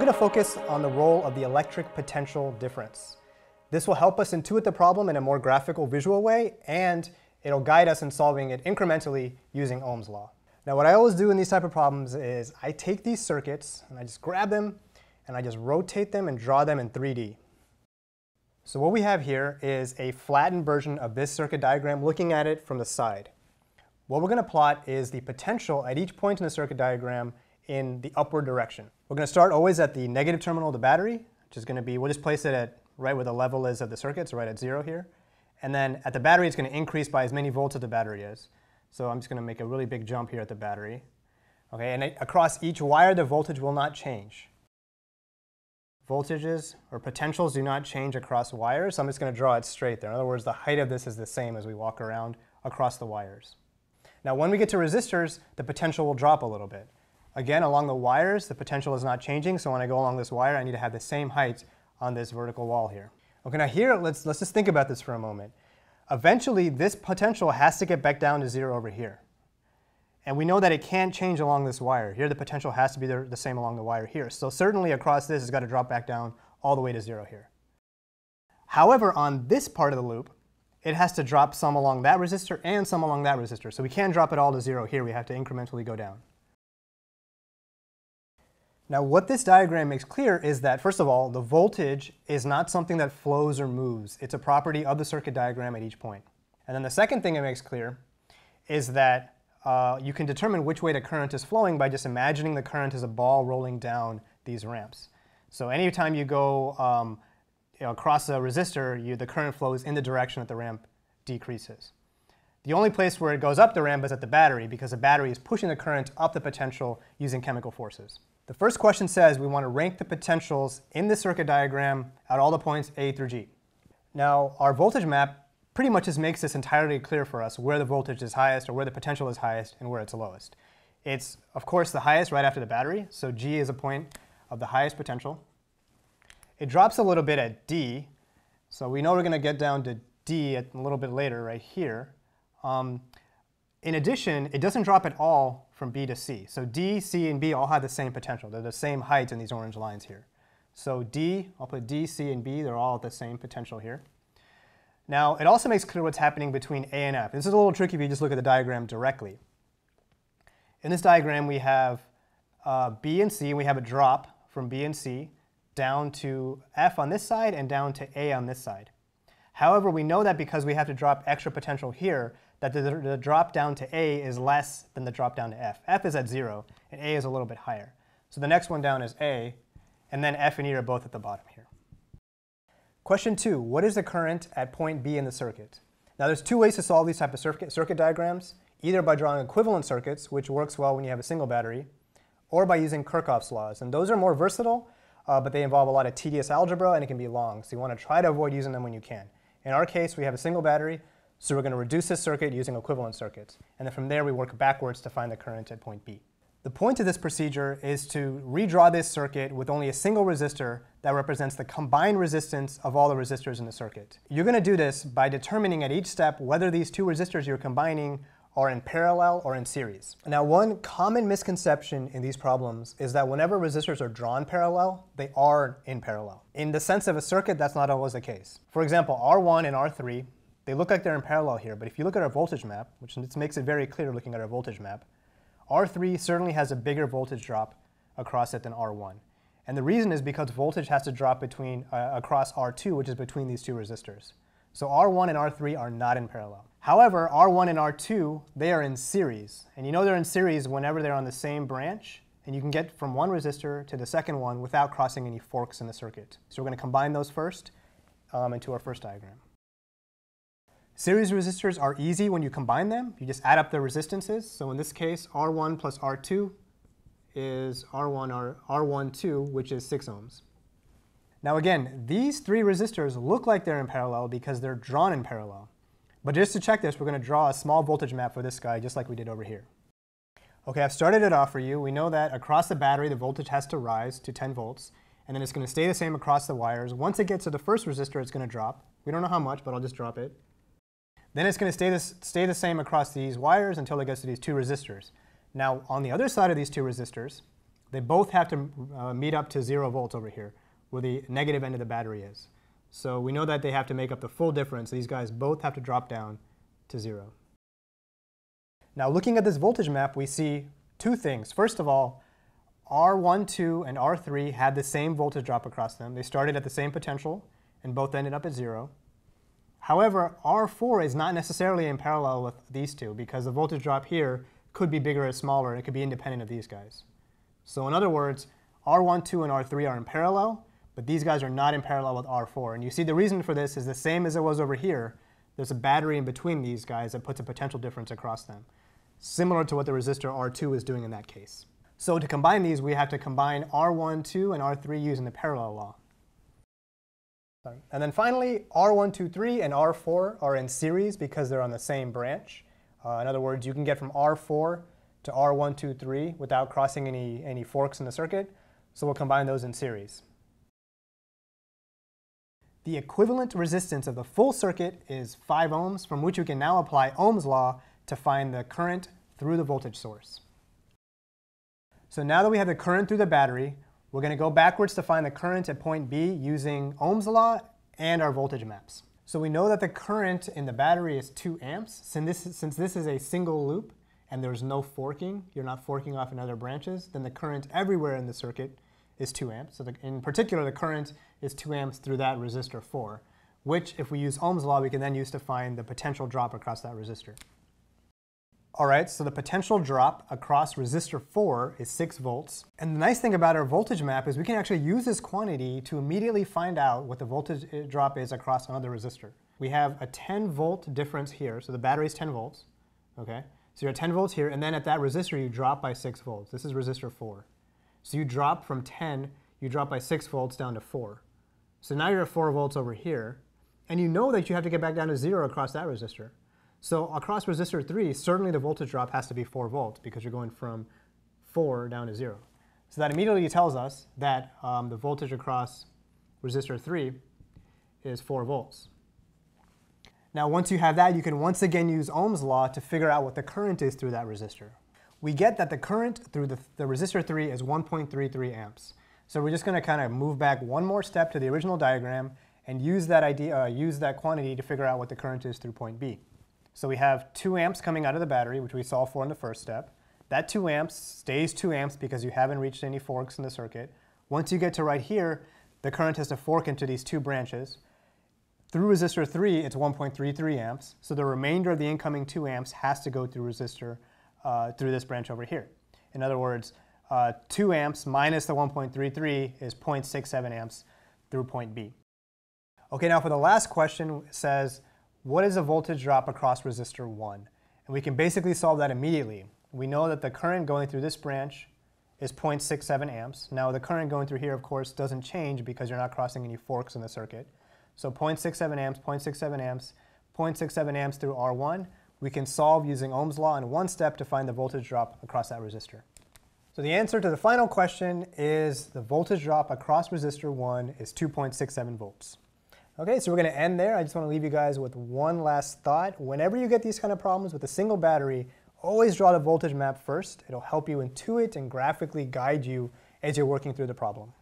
going to focus on the role of the electric potential difference. This will help us intuit the problem in a more graphical visual way, and it'll guide us in solving it incrementally using Ohm's law. Now what I always do in these type of problems is I take these circuits and I just grab them and I just rotate them and draw them in 3D. So what we have here is a flattened version of this circuit diagram looking at it from the side. What we're going to plot is the potential at each point in the circuit diagram in the upward direction. We're going to start always at the negative terminal of the battery, which is going to be, we'll just place it at right where the level is of the circuit, so right at zero here. And then at the battery, it's going to increase by as many volts as the battery is. So I'm just going to make a really big jump here at the battery. Okay, and across each wire, the voltage will not change. Voltages or potentials do not change across wires, so I'm just going to draw it straight there. In other words, the height of this is the same as we walk around across the wires. Now when we get to resistors, the potential will drop a little bit. Again, along the wires, the potential is not changing, so when I go along this wire, I need to have the same height on this vertical wall here. Okay, now here, let's, let's just think about this for a moment. Eventually, this potential has to get back down to zero over here. And we know that it can't change along this wire. Here, the potential has to be the, the same along the wire here. So certainly across this, it's got to drop back down all the way to zero here. However, on this part of the loop, it has to drop some along that resistor and some along that resistor. So we can't drop it all to zero here. We have to incrementally go down. Now what this diagram makes clear is that, first of all, the voltage is not something that flows or moves. It's a property of the circuit diagram at each point. And then the second thing it makes clear is that uh, you can determine which way the current is flowing by just imagining the current as a ball rolling down these ramps. So anytime you go um, you know, across a resistor, you, the current flows in the direction that the ramp decreases. The only place where it goes up the ramp is at the battery because the battery is pushing the current up the potential using chemical forces. The first question says we want to rank the potentials in the circuit diagram at all the points A through G. Now, our voltage map pretty much just makes this entirely clear for us where the voltage is highest or where the potential is highest and where it's lowest. It's, of course, the highest right after the battery, so G is a point of the highest potential. It drops a little bit at D, so we know we're going to get down to D a little bit later right here. Um, in addition, it doesn't drop at all from B to C. So D, C, and B all have the same potential. They're the same height in these orange lines here. So D, I'll put D, C, and B, they're all at the same potential here. Now, it also makes clear what's happening between A and F. This is a little tricky if you just look at the diagram directly. In this diagram, we have uh, B and C, and we have a drop from B and C down to F on this side and down to A on this side. However, we know that because we have to drop extra potential here, that the, the drop down to A is less than the drop down to F. F is at zero, and A is a little bit higher. So the next one down is A, and then F and E are both at the bottom here. Question two, what is the current at point B in the circuit? Now there's two ways to solve these type of circuit, circuit diagrams, either by drawing equivalent circuits, which works well when you have a single battery, or by using Kirchhoff's laws. And those are more versatile, uh, but they involve a lot of tedious algebra and it can be long. So you want to try to avoid using them when you can. In our case, we have a single battery, so we're going to reduce this circuit using equivalent circuits. And then from there, we work backwards to find the current at point B. The point of this procedure is to redraw this circuit with only a single resistor that represents the combined resistance of all the resistors in the circuit. You're going to do this by determining at each step whether these two resistors you're combining are in parallel or in series. Now one common misconception in these problems is that whenever resistors are drawn parallel, they are in parallel. In the sense of a circuit, that's not always the case. For example, R1 and R3 they look like they're in parallel here, but if you look at our voltage map, which makes it very clear looking at our voltage map, R3 certainly has a bigger voltage drop across it than R1. And the reason is because voltage has to drop between uh, across R2, which is between these two resistors. So R1 and R3 are not in parallel. However, R1 and R2, they are in series. And you know they're in series whenever they're on the same branch, and you can get from one resistor to the second one without crossing any forks in the circuit. So we're going to combine those first um, into our first diagram. Series resistors are easy when you combine them. You just add up the resistances. So in this case, R1 plus R2 is R1, R, R12, which is 6 ohms. Now again, these three resistors look like they're in parallel because they're drawn in parallel. But just to check this, we're going to draw a small voltage map for this guy, just like we did over here. Okay, I've started it off for you. We know that across the battery, the voltage has to rise to 10 volts, and then it's going to stay the same across the wires. Once it gets to the first resistor, it's going to drop. We don't know how much, but I'll just drop it. Then it's going to stay, this, stay the same across these wires until it gets to these two resistors. Now, on the other side of these two resistors, they both have to uh, meet up to zero volts over here, where the negative end of the battery is. So we know that they have to make up the full difference. These guys both have to drop down to zero. Now looking at this voltage map, we see two things. First of all, R12 and R3 had the same voltage drop across them. They started at the same potential and both ended up at zero. However, R4 is not necessarily in parallel with these two because the voltage drop here could be bigger or smaller and it could be independent of these guys. So in other words, R12 and R3 are in parallel, but these guys are not in parallel with R4. And you see the reason for this is the same as it was over here. There's a battery in between these guys that puts a potential difference across them, similar to what the resistor R2 is doing in that case. So to combine these, we have to combine R12 and R3 using the parallel law. And then finally, R123 and R4 are in series because they're on the same branch. Uh, in other words, you can get from R4 to R123 without crossing any, any forks in the circuit, so we'll combine those in series. The equivalent resistance of the full circuit is 5 ohms, from which we can now apply Ohm's law to find the current through the voltage source. So now that we have the current through the battery, we're going to go backwards to find the current at point B using Ohm's law and our voltage maps. So we know that the current in the battery is 2 amps. Since this, since this is a single loop and there's no forking, you're not forking off in other branches, then the current everywhere in the circuit is 2 amps. So the, in particular, the current is 2 amps through that resistor 4, which if we use Ohm's law, we can then use to find the potential drop across that resistor. All right, so the potential drop across resistor 4 is 6 volts. And the nice thing about our voltage map is we can actually use this quantity to immediately find out what the voltage uh, drop is across another resistor. We have a 10 volt difference here, so the battery is 10 volts, okay? So you're at 10 volts here, and then at that resistor you drop by 6 volts. This is resistor 4. So you drop from 10, you drop by 6 volts down to 4. So now you're at 4 volts over here, and you know that you have to get back down to 0 across that resistor. So across resistor 3, certainly the voltage drop has to be 4 volts because you're going from 4 down to 0. So that immediately tells us that um, the voltage across resistor 3 is 4 volts. Now once you have that, you can once again use Ohm's law to figure out what the current is through that resistor. We get that the current through the, the resistor 3 is 1.33 amps. So we're just going to kind of move back one more step to the original diagram and use that idea, uh, use that quantity to figure out what the current is through point B. So we have 2 amps coming out of the battery, which we solved for in the first step. That 2 amps stays 2 amps because you haven't reached any forks in the circuit. Once you get to right here, the current has to fork into these two branches. Through resistor 3, it's 1.33 amps, so the remainder of the incoming 2 amps has to go through resistor uh, through this branch over here. In other words, uh, 2 amps minus the 1.33 is 0.67 amps through point B. Okay, now for the last question, it says, what is a voltage drop across resistor 1? And we can basically solve that immediately. We know that the current going through this branch is 0.67 amps. Now the current going through here, of course, doesn't change because you're not crossing any forks in the circuit. So 0.67 amps, 0.67 amps, 0.67 amps through R1. We can solve using Ohm's law in one step to find the voltage drop across that resistor. So the answer to the final question is the voltage drop across resistor 1 is 2.67 volts. Okay, so we're going to end there. I just want to leave you guys with one last thought. Whenever you get these kind of problems with a single battery, always draw the voltage map first. It'll help you intuit and graphically guide you as you're working through the problem.